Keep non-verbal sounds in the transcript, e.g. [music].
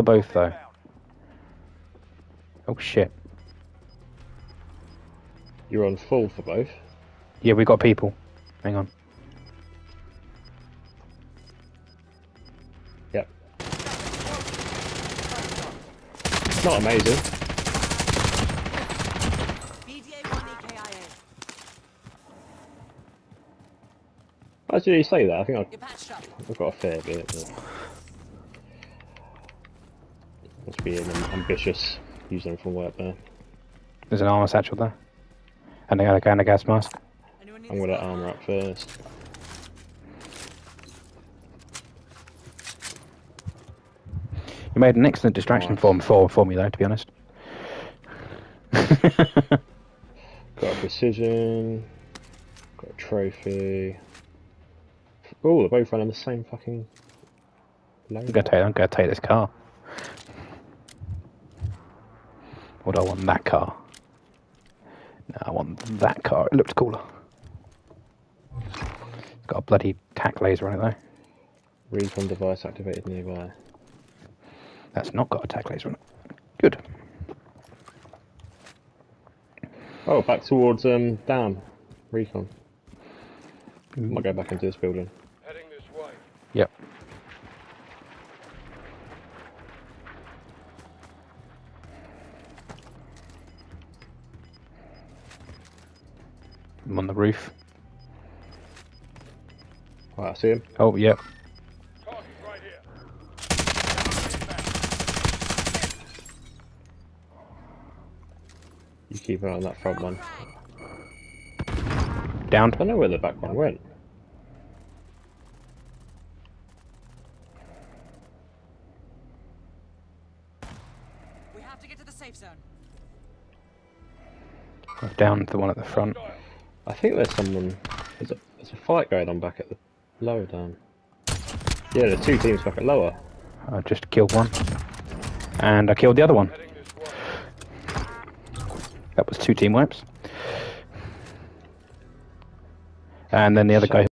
for both though. Oh shit. You're on full for both. Yeah, we got people. Hang on. Yep. Not amazing. BDA 1 EKIA. Why did you say that? I think You're. I've got a fair bit. But... Must be an ambitious using from work there. There's an armor satchel there. And a, and a gas mask. I'm this gonna armor up first. You made an excellent distraction Nice. for, for, for me though, to be honest. [laughs] Got a precision. Got a trophy. Oh, they're both running the same fucking. I'm gonna take. I'm gonna take this car. Or do I want that car? No, I want that car. It looked cooler. It's got a bloody tac laser on it though. Recon device activated nearby. That's not got a tac laser on it. Good. Oh, back towards um down. Recon. Might go back into this building. Heading this way. Yep. I'm on the roof. Right, I see him. Oh, yep. Target right. You keep an eye on that front one. Down. I don't know where the back one went. We have to get to the safe zone. I've downed the one at the front. I think there's someone. There's a, there's a fight going on back at the lower down. Yeah, there's two teams back at lower. I just killed one. And I killed the other one. Heading this way. That was two team wipes. And then the other guy